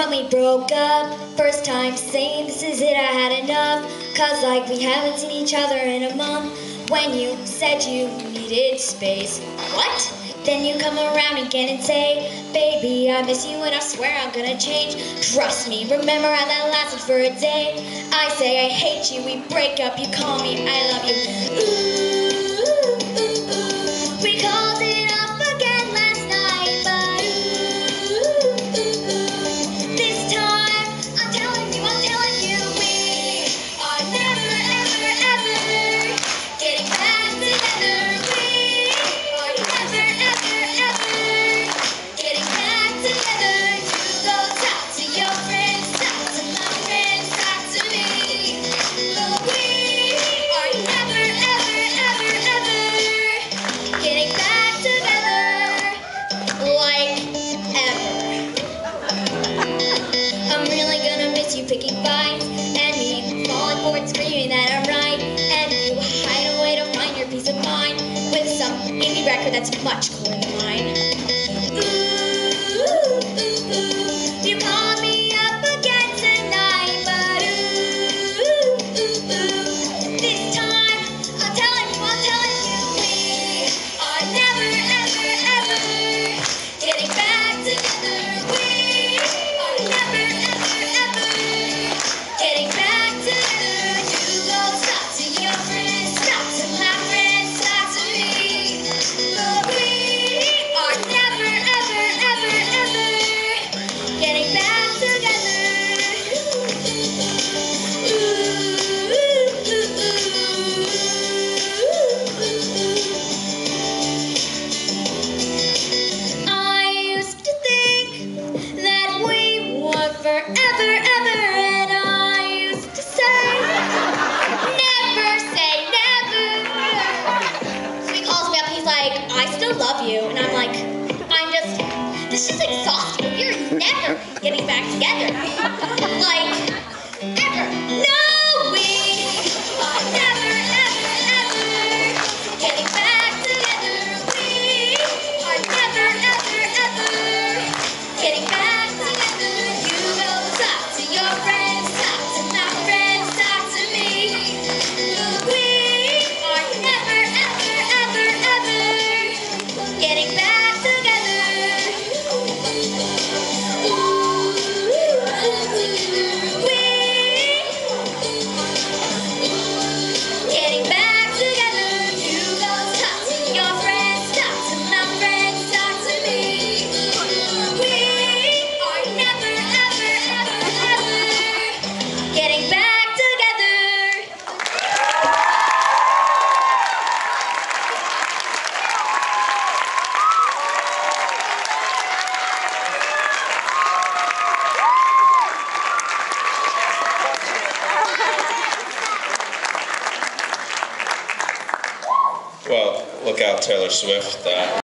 when we broke up. First time saying this is it, I had enough. Cause like we haven't seen each other in a month. When you said you needed space. What? Then you come around again and say, Baby, I miss you and I swear I'm gonna change. Trust me, remember how that lasted for a day? I say I hate you, we break up, you call me, I love record that's much cooler than mine. Forever, ever, and I used to say, never say never. So he calls me up, he's like, I still love you, and I'm like, I'm just, this is exhausting. We're never getting back together. Like, look out, Taylor Swift. Uh,